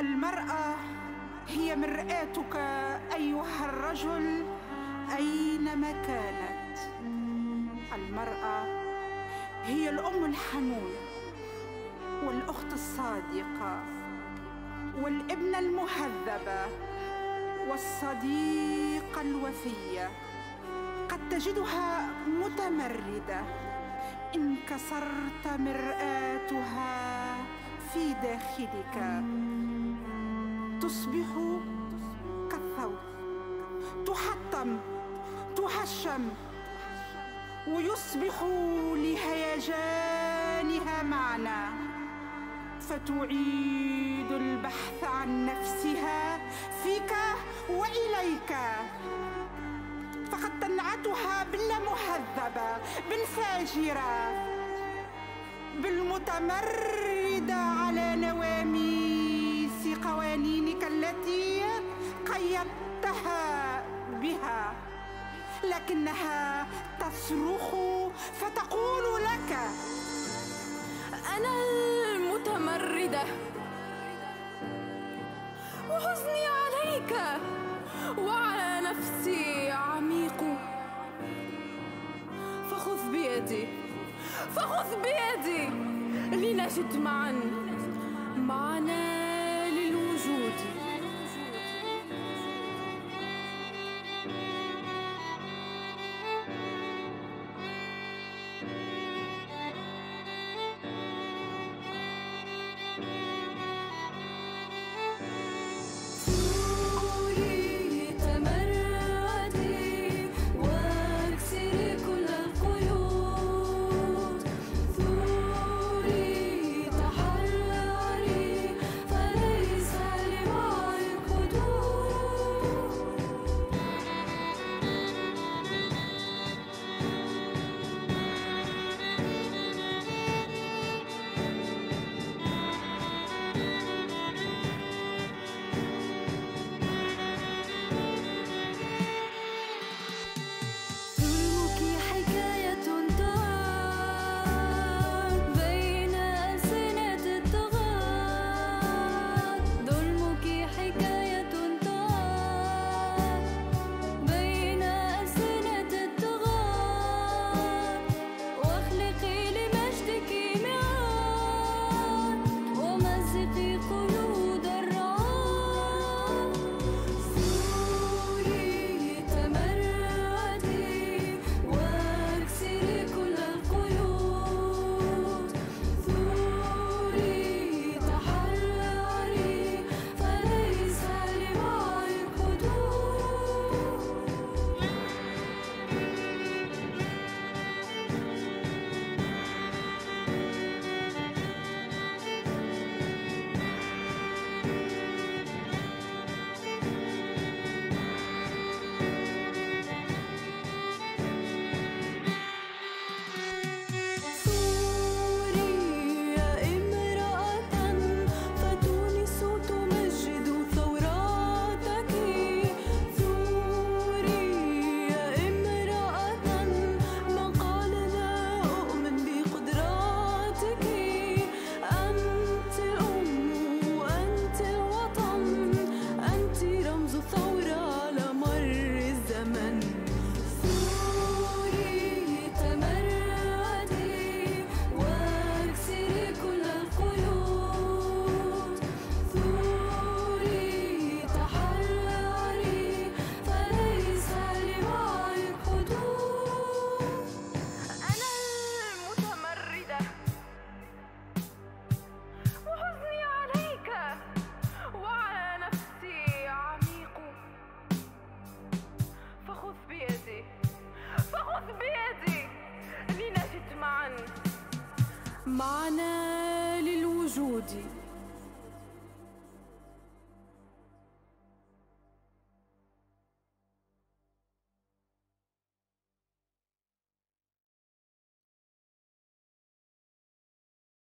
المرأة هي مرآتك أيها الرجل أينما كانت. المرأة هي الأم الحنونة والأخت الصادقة والابنة المهذبة والصديقة الوفية قد تجدها متمردة إن كسرت مرآتها. في داخلك. تصبح كالثوب. تحطم. تهشم ويصبح لهيجانها معنى. فتعيد البحث عن نفسها فيك وإليك. فقد تنعتها باللامهذبه بالفاجره بالمتمرده على نواميس قوانينك التي قيدتها بها لكنها تصرخ فتقول لك أنا المتمردة وحزني عليك وعلى نفسي عميق. فخذ بيدي. فخذ بيدي لنجد معا. معنا للوجود. معنا للوجود.